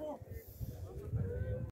Oh.